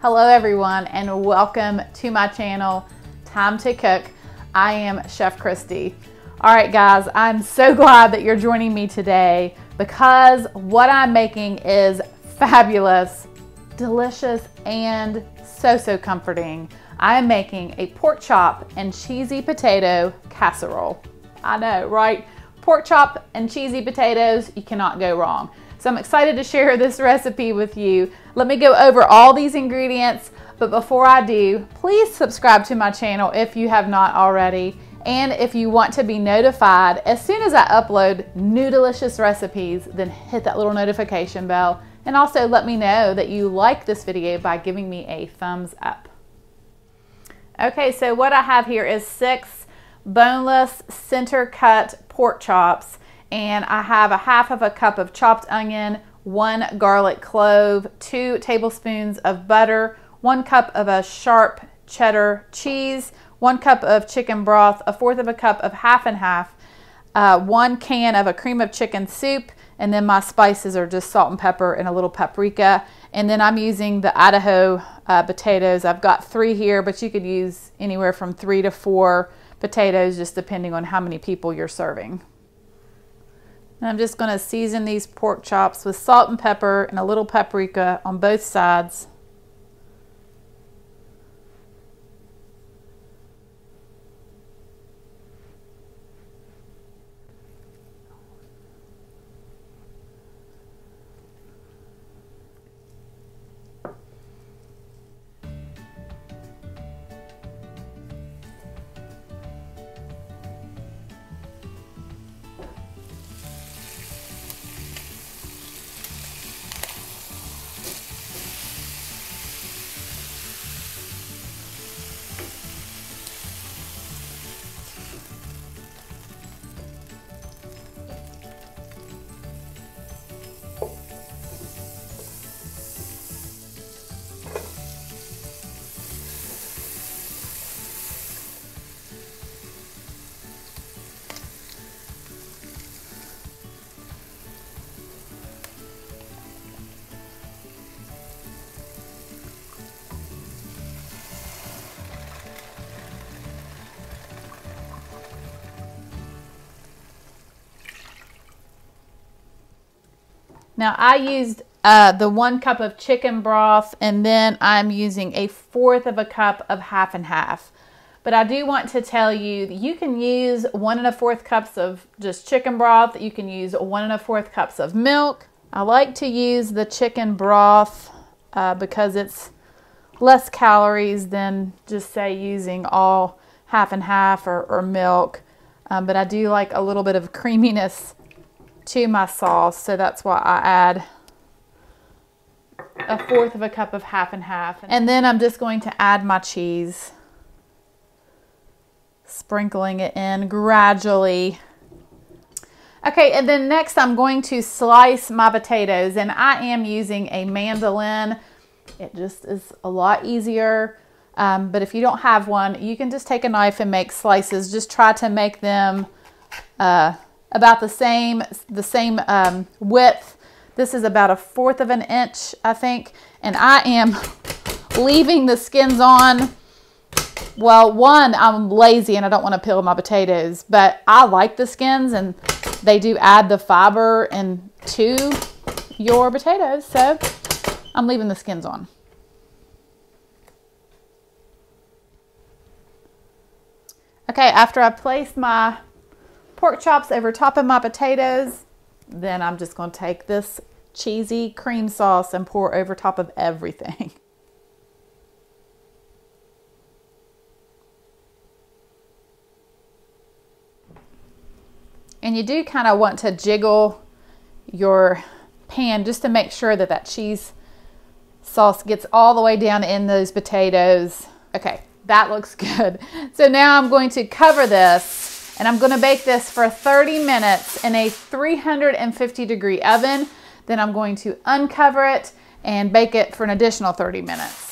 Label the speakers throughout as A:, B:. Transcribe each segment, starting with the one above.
A: Hello everyone and welcome to my channel, Thyme to Cook. I am Chef Kristi. All right guys, I'm so glad that you're joining me today because what I'm making is fabulous, delicious, and so, so comforting. I am making a pork chop and cheesy potato casserole. I know, right? Pork chop and cheesy potatoes, you cannot go wrong. So I'm excited to share this recipe with you. Let me go over all these ingredients, but before I do, please subscribe to my channel if you have not already. And if you want to be notified as soon as I upload new delicious recipes, then hit that little notification bell. And also let me know that you like this video by giving me a thumbs up. Okay, so what I have here is six boneless center cut pork chops and I have a half of a cup of chopped onion, one garlic clove, two tablespoons of butter, one cup of a sharp cheddar cheese, one cup of chicken broth, a fourth of a cup of half and half, uh, one can of a cream of chicken soup, and then my spices are just salt and pepper and a little paprika. And then I'm using the Idaho uh, potatoes. I've got three here, but you could use anywhere from three to four potatoes, just depending on how many people you're serving. And I'm just going to season these pork chops with salt and pepper and a little paprika on both sides. Now I used uh, the one cup of chicken broth and then I'm using a fourth of a cup of half and half. But I do want to tell you you can use one and a fourth cups of just chicken broth. You can use one and a fourth cups of milk. I like to use the chicken broth uh, because it's less calories than just say using all half and half or, or milk. Um, but I do like a little bit of creaminess to my sauce. So that's why I add a fourth of a cup of half and half. And then I'm just going to add my cheese, sprinkling it in gradually. Okay, and then next I'm going to slice my potatoes and I am using a mandolin. It just is a lot easier. Um, but if you don't have one, you can just take a knife and make slices. Just try to make them uh, about the same, the same um, width. This is about a fourth of an inch, I think. And I am leaving the skins on. Well, one, I'm lazy and I don't want to peel my potatoes, but I like the skins and they do add the fiber and to your potatoes. So I'm leaving the skins on. Okay, after I place my pork chops over top of my potatoes. Then I'm just going to take this cheesy cream sauce and pour over top of everything. And you do kind of want to jiggle your pan just to make sure that that cheese sauce gets all the way down in those potatoes. Okay, that looks good. So now I'm going to cover this and I'm gonna bake this for 30 minutes in a 350 degree oven. Then I'm going to uncover it and bake it for an additional 30 minutes.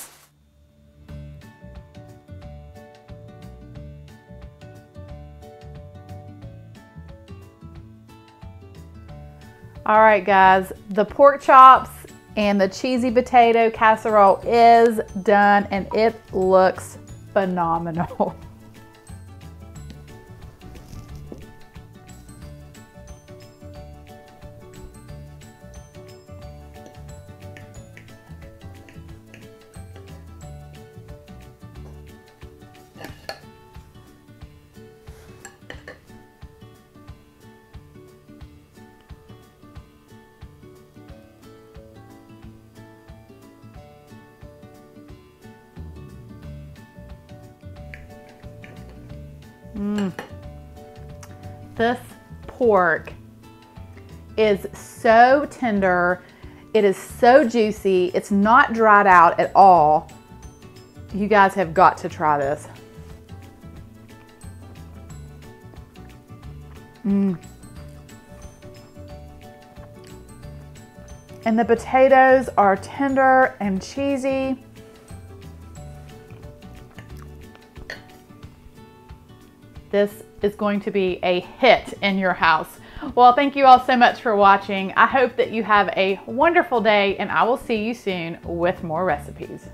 A: All right, guys, the pork chops And the cheesy potato casserole is done and it looks phenomenal. Mm. This pork is so tender. It is so juicy. It's not dried out at all. You guys have got to try this. Mm. And the potatoes are tender and cheesy. This is going to be a hit in your house. Well, thank you all so much for watching. I hope that you have a wonderful day and I will see you soon with more recipes.